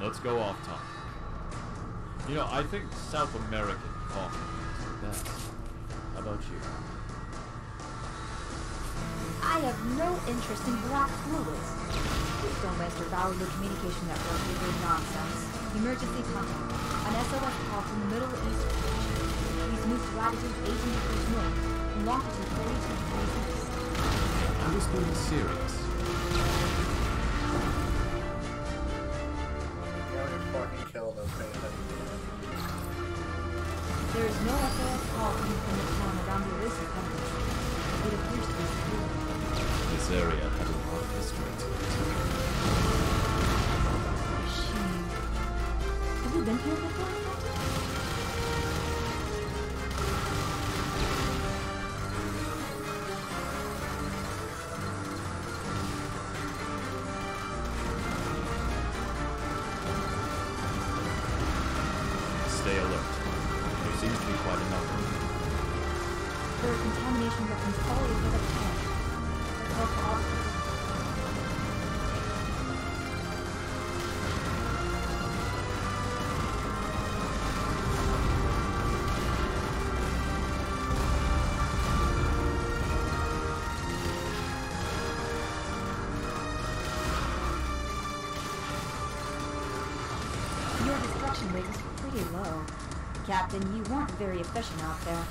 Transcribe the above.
let's go off topic. You know, I think South American coffee is the best. How about you? I have no interest in black fluids. Please don't waste your valuable communication network with your nonsense. Emergency contact. An SOS call from the Middle East. Please move to latitude 18 degrees north and longitude 32 degrees east. I was being serious. There is no SOS call coming from the town around the Orisa campus. It appears to be secure. This area had a lot of history to it. Shame. Have you been here before, Stay alert. Seems to be quite. There are contamination weapons all over the obstacle Your destruction rate is pretty low. Captain, you weren't very efficient out there.